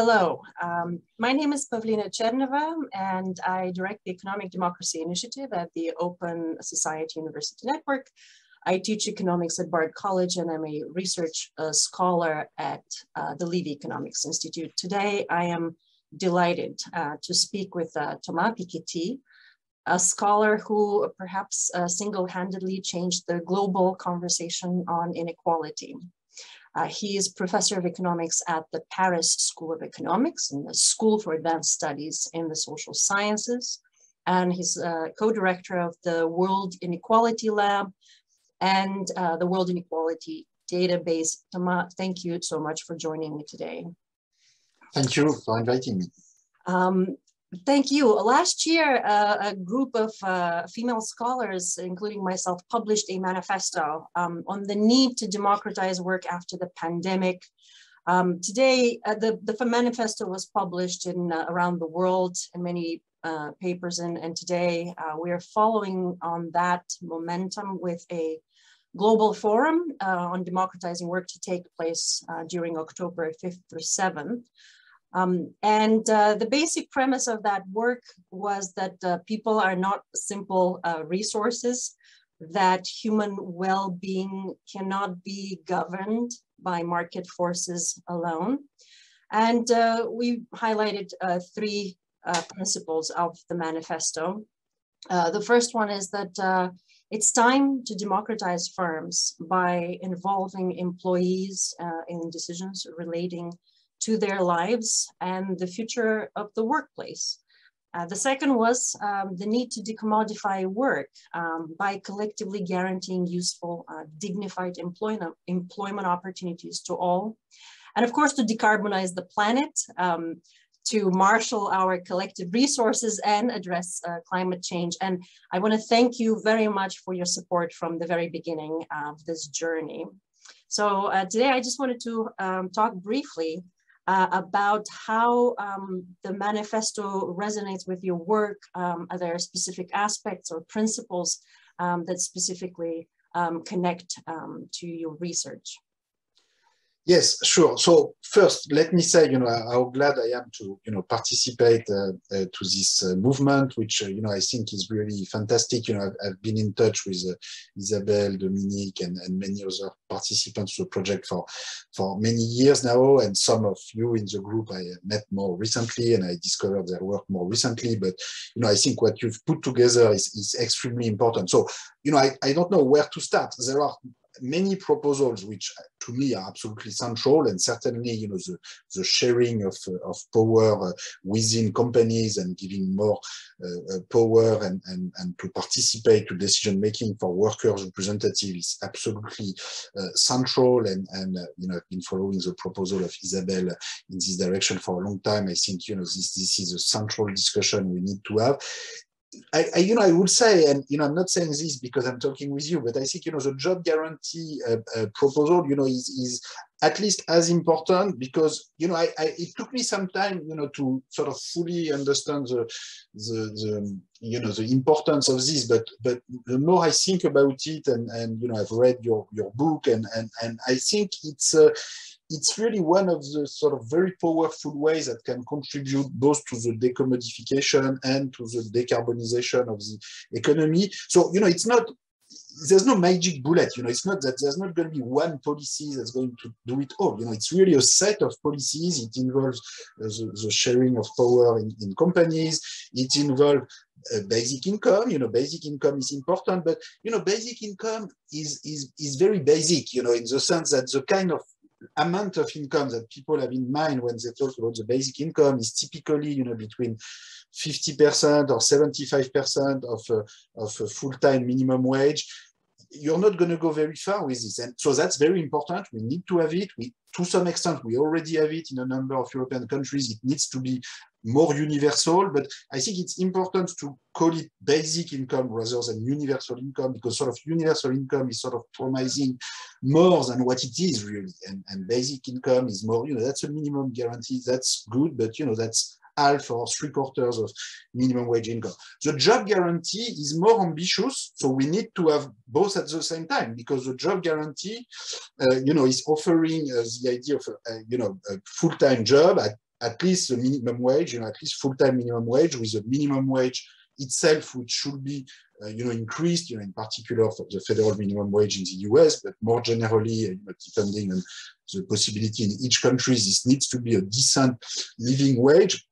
Hello, um, my name is Pavlina Tcherneva and I direct the Economic Democracy Initiative at the Open Society University Network. I teach economics at Bard College and I'm a research uh, scholar at uh, the Levy Economics Institute. Today, I am delighted uh, to speak with uh, Thomas Piketty, a scholar who perhaps uh, single-handedly changed the global conversation on inequality. Uh, he is professor of economics at the Paris School of Economics and the School for Advanced Studies in the Social Sciences. And he's uh, co-director of the World Inequality Lab and uh, the World Inequality Database. Thomas, thank you so much for joining me today. Thank you for inviting me. Um, Thank you. Last year, uh, a group of uh, female scholars, including myself, published a manifesto um, on the need to democratize work after the pandemic. Um, today, uh, the, the manifesto was published in uh, around the world in many uh, papers, and, and today uh, we are following on that momentum with a global forum on democratizing work to take place during October 5th through 7th. Um, and uh, the basic premise of that work was that uh, people are not simple uh, resources, that human well-being cannot be governed by market forces alone. And uh, we highlighted uh, three uh, principles of the manifesto. the first one is that it's time to democratize firms by involving employees in decisions relating to their lives and the future of the workplace. Uh, the second was um, the need to decommodify work um, by collectively guaranteeing useful, uh, dignified employment, employment opportunities to all. And of course, to decarbonize the planet, um, to marshal our collective resources and address uh, climate change. And I want to thank you very much for your support from the very beginning of this journey. So uh, today I just wanted to um, talk briefly uh, about how um, the manifesto resonates with your work. Um, are there specific aspects or principles um, that specifically um, connect um, to your research? Yes, sure. So first, let me say, you know, how glad I am to, you know, participate uh, uh, to this uh, movement, which, uh, you know, I think is really fantastic. You know, I've, I've been in touch with uh, Isabelle, Dominique, and, and many other participants to the project for, for many years now. And some of you in the group I met more recently, and I discovered their work more recently. But, you know, I think what you've put together is, is extremely important. So, you know, I, I don't know where to start. There are many proposals which to me are absolutely central and certainly you know the, the sharing of, of power uh, within companies and giving more uh, uh, power and, and, and to participate to decision making for workers representatives is absolutely uh, central. And, and uh, you know I've been following the proposal of Isabelle in this direction for a long time. I think you know this, this is a central discussion we need to have I, I, you know, I would say, and you know, I'm not saying this because I'm talking with you, but I think you know the job guarantee uh, uh, proposal, you know, is is at least as important because you know, I, I, it took me some time, you know, to sort of fully understand the the, the you know the importance of this. But but the more I think about it, and and you know, I've read your your book, and and and I think it's. Uh, it's really one of the sort of very powerful ways that can contribute both to the decommodification and to the decarbonization of the economy. So, you know, it's not, there's no magic bullet, you know, it's not that there's not going to be one policy that's going to do it all. You know, it's really a set of policies. It involves uh, the, the, sharing of power in, in companies. It involves uh, basic income you know basic income is important but you know basic income is is is very basic you know in the sense that the kind of amount of income that people have in mind when they talk about the basic income is typically, you know, between 50% or 75% of, uh, of a full-time minimum wage. You're not going to go very far with this. And so that's very important. We need to have it. We, to some extent, we already have it in a number of European countries. It needs to be more universal, but I think it's important to call it basic income rather than universal income because sort of universal income is sort of promising more than what it is really. And, and basic income is more, you know, that's a minimum guarantee. That's good, but you know, that's half or three quarters of minimum wage income. The job guarantee is more ambitious, so we need to have both at the same time because the job guarantee, uh, you know, is offering uh, the idea of, uh, you know, a full-time job at at least the minimum wage, you know, at least full-time minimum wage with a minimum wage itself, which should be, uh, you know, increased, you know, in particular for the federal minimum wage in the US, but more generally, uh, you know, depending on the possibility in each country, this needs to be a decent living wage.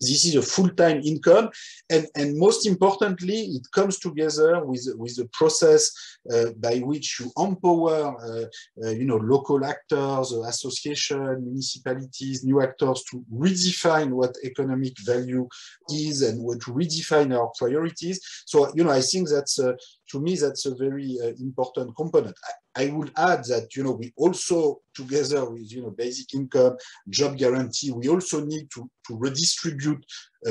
This is a full-time income and, and most importantly it comes together with, with the process uh, by which you empower uh, uh, you know local actors association municipalities new actors to redefine what economic value is and what redefine our priorities. So you know i think that's uh, to me that's a very important component. I, I would add that you know we also together with you know basic income job guarantee we also need to to redistribute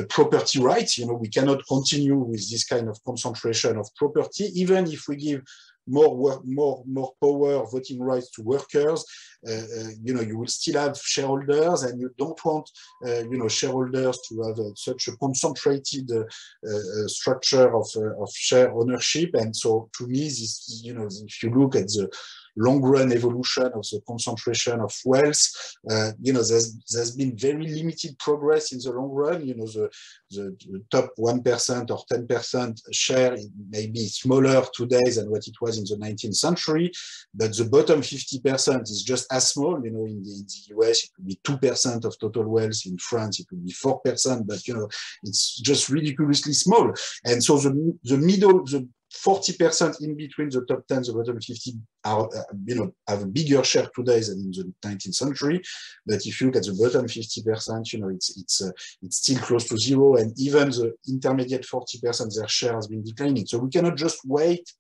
property rights you know we cannot continue with this kind of concentration of property even if we give more work, more more power voting rights to workers uh, uh, you know you will still have shareholders and you don't want uh, you know shareholders to have uh, such a concentrated uh, uh, structure of of share ownership. And so to me this you know if you look at the long run evolution of the concentration of wealth. Uh, you know, there's there's been very limited progress in the long run. You know, the, the, the top 1% or 10% share may be smaller today than what it was in the 19th century, but the bottom 50% is just as small. You know, in the, in the US, it would be 2% of total wealth. In France, it would be 4%, but, you know, it's just ridiculously small. And so the, the middle, the 40% in between the top 10, the bottom 50 are, uh, you know, have a bigger share today than in the 19th century. But if you look at the bottom 50%, you know, it's, it's, uh, it's still close to zero. And even the intermediate 40%, their share has been declining. So we cannot just wait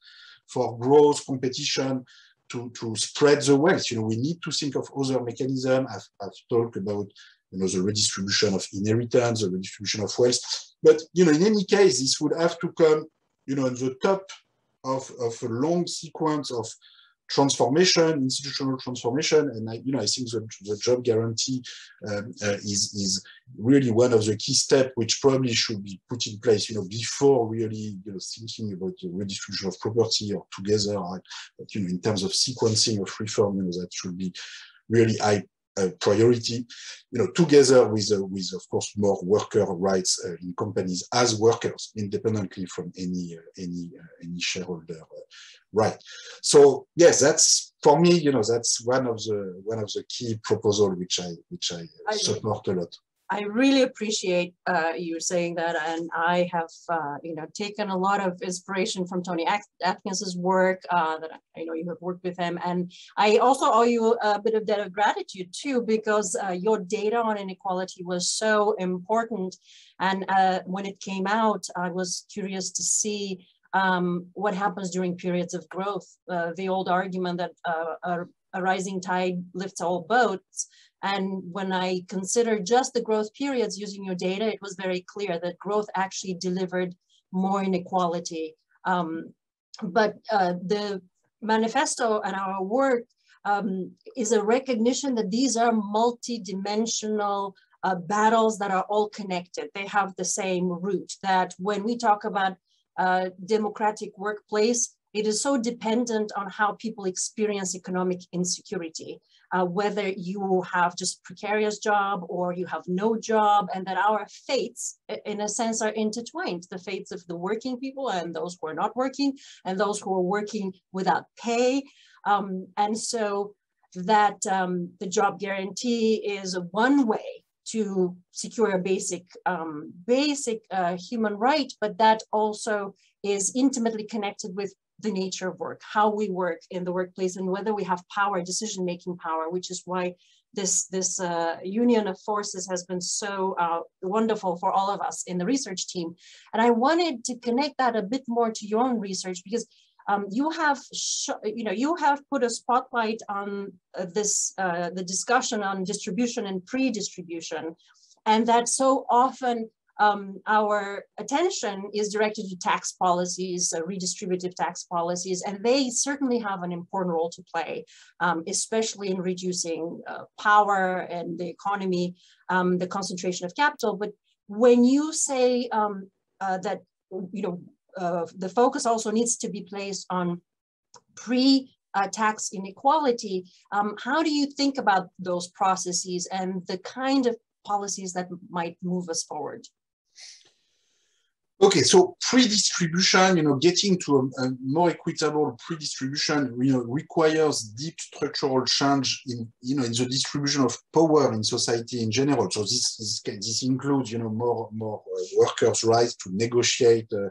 for growth, competition, to, to spread the wealth. You know, we need to think of other mechanisms. I've, I've talked about you know, the redistribution of inheritance, the redistribution of wealth. But, you know, in any case, this would have to come you know, on the top of, of a long sequence of transformation, institutional transformation, and I, you know, I think the, the job guarantee um, uh, is is really one of the key steps which probably should be put in place, you know, before really you know thinking about the redistribution of property or together, but you know, in terms of sequencing of reform, you know, that should be really high priority, you know, together with, uh, with of course, more worker rights uh, in companies as workers, independently from any uh, any uh, any shareholder uh, right. So yes, that's for me, you know, that's one of the one of the key proposal which I which I, I support a lot. I really appreciate uh, you saying that, and I have, uh, you know, taken a lot of inspiration from Tony Atkinson's work. Uh, that I know you have worked with him, and I also owe you a bit of debt of gratitude too, because uh, your data on inequality was so important. And uh, when it came out, I was curious to see um, what happens during periods of growth. Uh, the old argument that a, a rising tide lifts all boats and when I considered just the growth periods using your data, it was very clear that growth actually delivered more inequality. Um, but uh, the manifesto and our work um, is a recognition that these are multi-dimensional uh, battles that are all connected. They have the same root, that when we talk about uh, democratic workplace, it is so dependent on how people experience economic insecurity uh, whether you have just precarious job or you have no job and that our fates in a sense are intertwined. The fates of the working people and those who are not working and those who are working without pay. Um, and so that um, the job guarantee is one way to secure a basic um, basic uh, human right but that also is intimately connected with the nature of work, how we work in the workplace, and whether we have power, decision-making power, which is why this, this uh, union of forces has been so uh, wonderful for all of us in the research team. And I wanted to connect that a bit more to your own research because um, you have, you know, you have put a spotlight on uh, this, uh, the discussion on distribution and pre-distribution, and that so often um, our attention is directed to tax policies, uh, redistributive tax policies, and they certainly have an important role to play, um, especially in reducing uh, power and the economy, um, the concentration of capital. But when you say um, uh, that, you know, uh, the focus also needs to be placed on pre uh, tax inequality. Um, how do you think about those processes and the kind of policies that might move us forward. Okay, so pre-distribution, you know, getting to a, a more equitable pre-distribution, you know, requires deep structural change in, you know, in the distribution of power in society in general. So this this, this includes, you know, more more uh, workers' rights to negotiate, uh,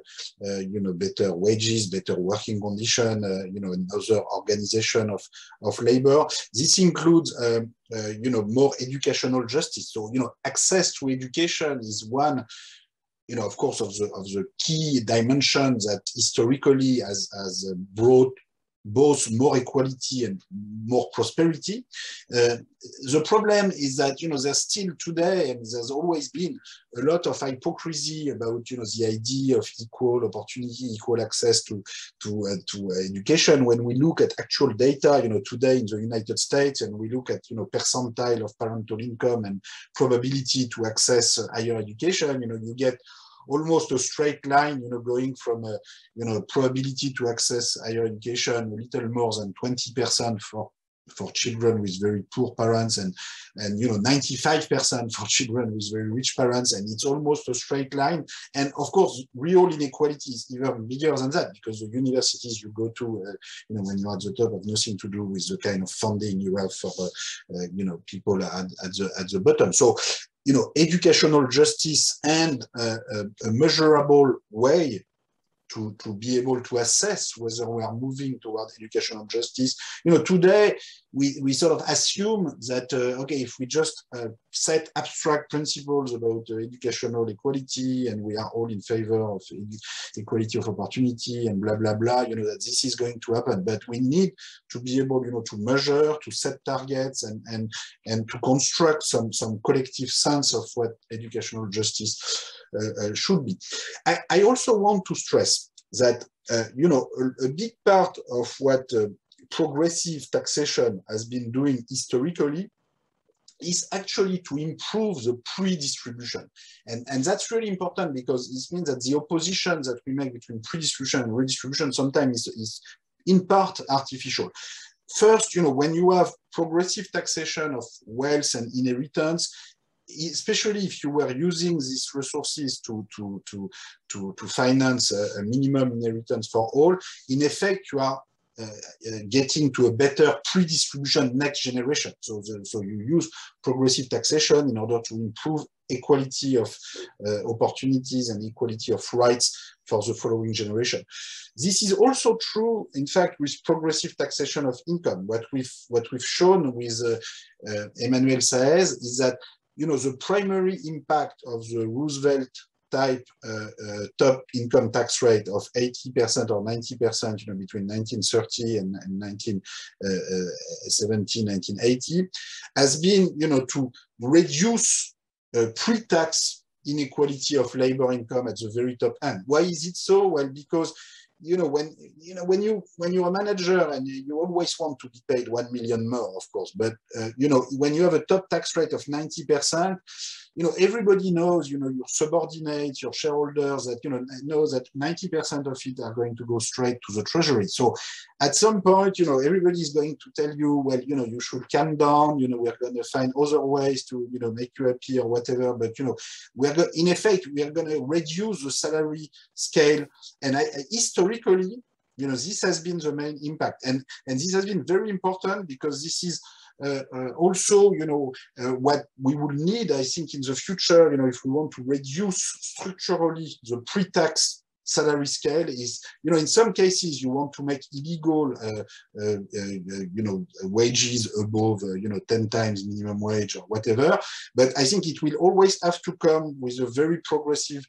uh, you know, better wages, better working condition, uh, you know, another organization of of labor. This includes. Um, uh, you know, more educational justice. So, you know, access to education is one you know, of course, of the of the key dimension that historically has has brought both more equality and more prosperity. Uh, the problem is that you know there's still today and there's always been a lot of hypocrisy about you know the idea of equal opportunity, equal access to to uh, to education. When we look at actual data, you know today in the United States, and we look at you know percentile of parental income and probability to access higher education, you know you get almost a straight line, you know, going from a, you know, probability to access higher education, a little more than 20% for for children with very poor parents and and you know 95% for children with very rich parents and it's almost a straight line. And of course real inequality is even bigger than that because the universities you go to uh, you know when you're at the top have nothing to do with the kind of funding you have for uh, uh, you know people at, at the at the bottom. So you know, educational justice and uh, a, a measurable way to, to be able to assess whether we are moving toward educational justice. You know, today we, we sort of assume that, uh, okay, if we just uh, set abstract principles about uh, educational equality and we are all in favor of equality of opportunity and blah, blah, blah, you know, that this is going to happen. But we need to be able, you know, to measure, to set targets and, and, and to construct some, some collective sense of what educational justice Uh, uh, should be. I, I also want to stress that, uh, you know, a, a, big part of what uh, progressive taxation has been doing historically is actually to improve the pre-distribution. And, and that's really important because this means that the opposition that we make between pre-distribution and redistribution sometimes is, is in part artificial. First, you know, when you have progressive taxation of wealth and inheritance, especially if you were using these resources to, to, to, to, to finance a, a minimum inheritance for all, in effect, you are uh, uh, getting to a better pre-distribution next generation. So, the, so you use progressive taxation in order to improve equality of uh, opportunities and equality of rights for the following generation. This is also true, in fact, with progressive taxation of income. What we've what we've shown with uh, uh, Emmanuel Saez is that you know the primary impact of the Roosevelt type uh, uh, top income tax rate of 80% or 90% you know, between 1930 and, and 1970, 1980 uh, has been you know, to reduce pre-tax inequality of labor income at the very top end. Why is it so? Well, because you know when you know when you when you're a manager and you, you always want to be paid one million more of course but uh, you know when you have a top tax rate of 90 percent you know, everybody knows, you know, your subordinates, your shareholders that, you know, know that 90% of it are going to go straight to the treasury. So at some point, you know, everybody is going to tell you, well, you know, you should calm down, you know, we're going to find other ways to, you know, make you happy or whatever. But, you know, we're in effect, we are going to reduce the salary scale. And I, I, historically, you know, this has been the main impact. And, and this has been very important because this is also, you know, uh, what we will need, I think, in the future, you know, if we want to reduce structurally the pre-tax salary scale is, you know, in some cases you want to make illegal, uh, uh, uh, you know, wages above, you know, 10 times minimum wage or whatever. But I think it will always have to come with a very progressive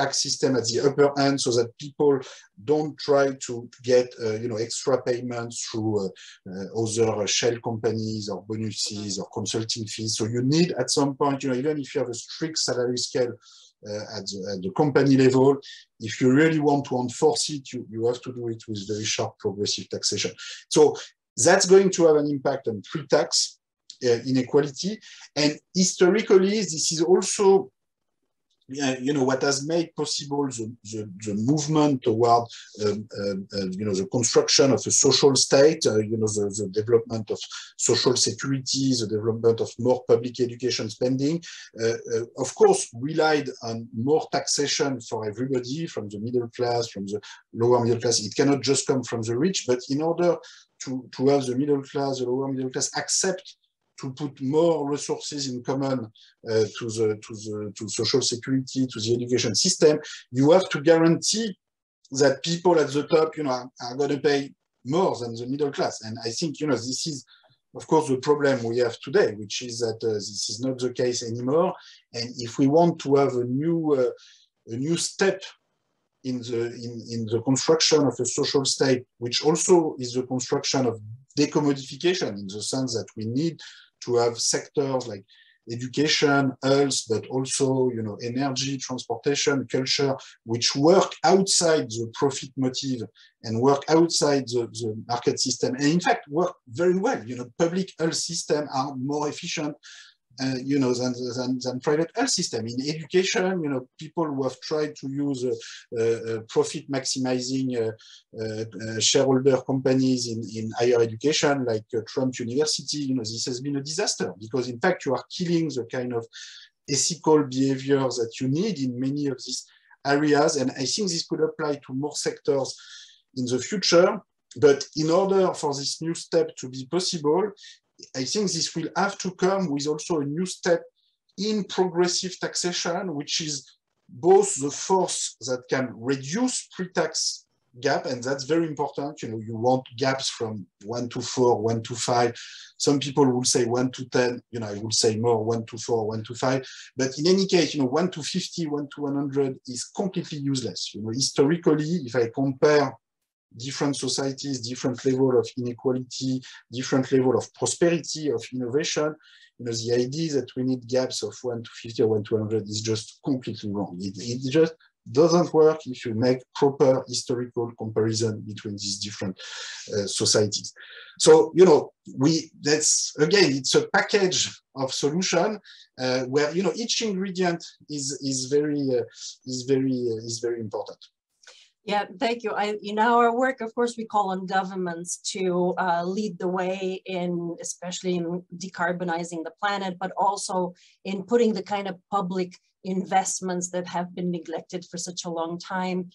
tax system at the upper end so that people don't try to get uh, you know extra payments through uh, uh, other shell companies or bonuses or consulting fees. So you need at some point you know even if you have a strict salary scale uh, at, the, at the company level if you really want to enforce it you, you have to do it with very sharp progressive taxation. So that's going to have an impact on pre-tax uh, inequality. And historically this is also you know, what has made possible the, the, the movement toward, um, uh, you know, the construction of a social state, uh, you know, the, the, development of social security, the development of more public education spending, uh, uh, of course, relied on more taxation for everybody from the middle class, from the lower middle class. It cannot just come from the rich, but in order to, to have the middle class, the lower middle class accept to put more resources in common uh, to, the, to, the, to social security, to the education system, you have to guarantee that people at the top, you know, are, going to pay more than the middle class. And I think, you know, this is, of course, the problem we have today, which is that uh, this is not the case anymore. And if we want to have a new, uh, a new step in the in, in the construction of a social state, which also is the construction of decommodification in the sense that we need to have sectors like education, health, but also, you know, energy, transportation, culture, which work outside the profit motive and work outside the, the market system. And in fact, work very well. You know, public health systems are more efficient uh, you know, than, than, than, private health system. In education, you know, people who have tried to use uh, uh, profit maximizing uh, uh, shareholder companies in, in higher education, like Trump University, you know, this has been a disaster because in fact you are killing the kind of ethical behavior that you need in many of these areas. And I think this could apply to more sectors in the future. But in order for this new step to be possible, I think this will have to come with also a new step in progressive taxation, which is both the force that can reduce pre-tax gap, and that's very important. You know, you want gaps from one to four, one to five. Some people will say one to 10, you know, I will say more, one to four, one to five. But in any case, you know, one to 50, one to 100 is completely useless. You know, historically, if I compare different societies, different level of inequality, different level of prosperity, of innovation. You know, the idea that we need gaps of 1 to 50 or 1 to 100 is just completely wrong. It, it just doesn't work if you make proper historical comparison between these different uh, societies. So, you know, we, that's, again, it's a package of solution uh, where, you know, each ingredient is, is very, uh, is very, uh, is very important. Yeah, thank you. I, in our work, of course, we call on governments to uh, lead the way in, especially in decarbonizing the planet, but also in putting the kind of public investments that have been neglected for such a long time.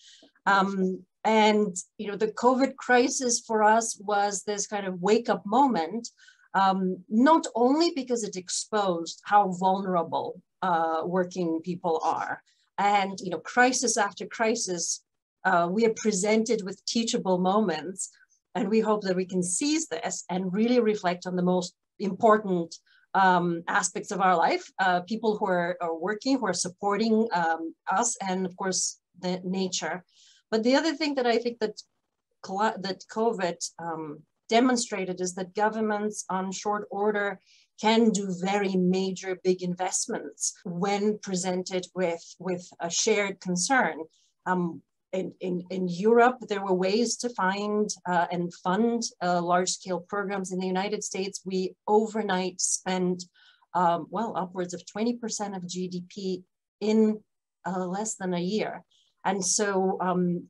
Um, and, you know, the COVID crisis for us was this kind of wake up moment, um, not only because it exposed how vulnerable uh, working people are, and, you know, crisis after crisis uh, we are presented with teachable moments and we hope that we can seize this and really reflect on the most important um, aspects of our life, uh, people who are, are, working, who are supporting um, us, and of course, the nature. But the other thing that I think that, that COVID um, demonstrated is that governments on short order can do very major big investments when presented with, with a shared concern. Um, in, in, in Europe, there were ways to find uh, and fund uh, large scale programs. In the United States, we overnight spend, um, well, upwards of 20% of GDP in uh, less than a year. And so um,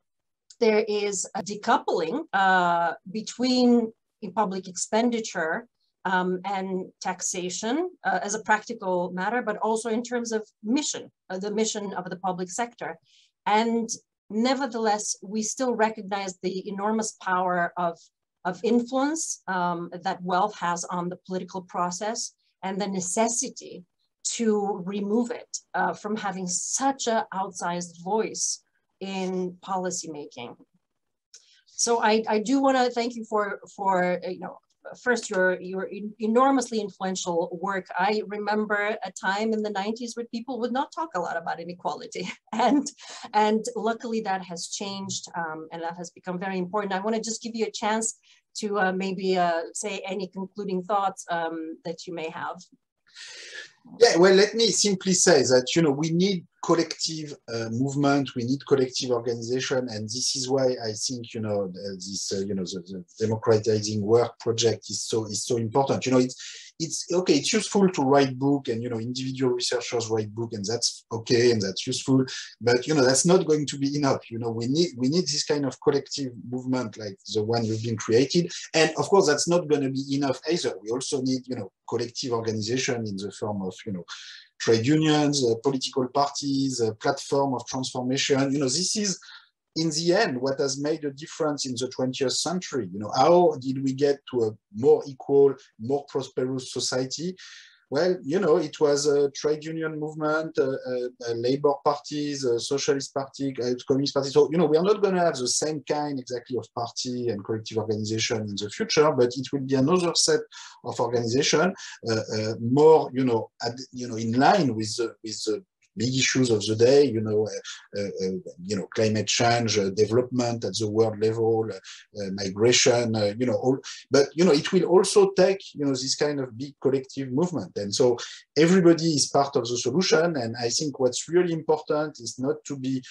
there is a decoupling uh, between public expenditure um, and taxation uh, as a practical matter, but also in terms of mission, uh, the mission of the public sector. And Nevertheless, we still recognize the enormous power of, of influence um, that wealth has on the political process and the necessity to remove it uh, from having such an outsized voice in policymaking. So I, I do want to thank you for, for you know, first your your enormously influential work. I remember a time in the 90s where people would not talk a lot about inequality, and and luckily that has changed, um, and that has become very important. I want to just give you a chance to uh, maybe uh, say any concluding thoughts um, that you may have. Yeah, well, let me simply say that, you know, we need collective uh, movement, we need collective organization, and this is why I think, you know, this, uh, you know, the, the, democratizing work project is so is so important. You know, it's it's okay. It's useful to write book, and you know, individual researchers write book, and that's okay, and that's useful. But you know, that's not going to be enough. You know, we need we need this kind of collective movement like the one you've been created, and of course, that's not going to be enough either. We also need, you know, collective organization in the form of, you know, trade unions, uh, political parties, a platform of transformation. You know, this is in the end what has made a difference in the 20th century. You know, how did we get to a more equal, more prosperous society? Well, you know, it was a trade union movement, uh, uh, labor parties, socialist party, uh, communist party. So, you know, we are not going to have the same kind exactly of party and collective organization in the future, but it will be another set of organization, uh, uh, more, you know, you know, in line with the, with the big issues of the day, you know, uh, uh, uh you know, climate change, development at the world level, migration, you know, all, but, you know, it will also take, you know, this kind of big collective movement. And so everybody is part of the solution. And I think what's really important is not to be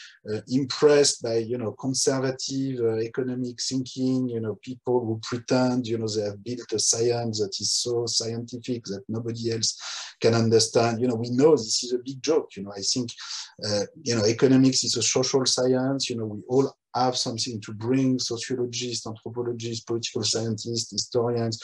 impressed by, you know, conservative economic thinking, you know, people who pretend, you know, they have built a science that is so scientific that nobody else can understand. You know, we know this is a big joke, you know, I think, uh, you know, economics is a social science. You know, we all have something to bring, sociologists, anthropologists, political scientists, historians,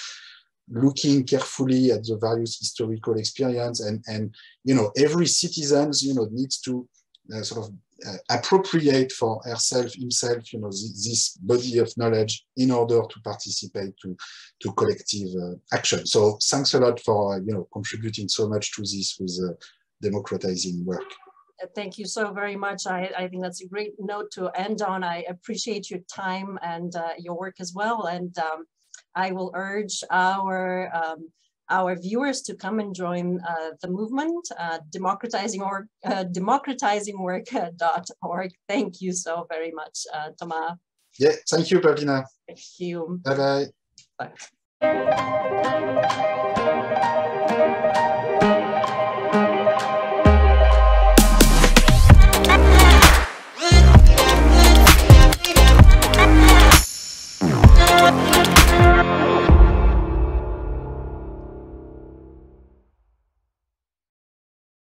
looking carefully at the various historical experience and, and you know, every citizen, you know, needs to uh, sort of uh, appropriate for herself, himself, you know, this, this, body of knowledge in order to participate to, to collective uh, action. So thanks a lot for, uh, you know, contributing so much to this with uh, democratizing work. Uh, thank you so very much. I, I think that's a great note to end on. I appreciate your time and uh, your work as well. And um, I will urge our um, our viewers to come and join uh, the movement, uh, democratizing or uh, democratizingwork.org. Thank you so very much, uh, Thomas. Yeah, thank you, Pavlina. Thank you. Bye-bye. Bye.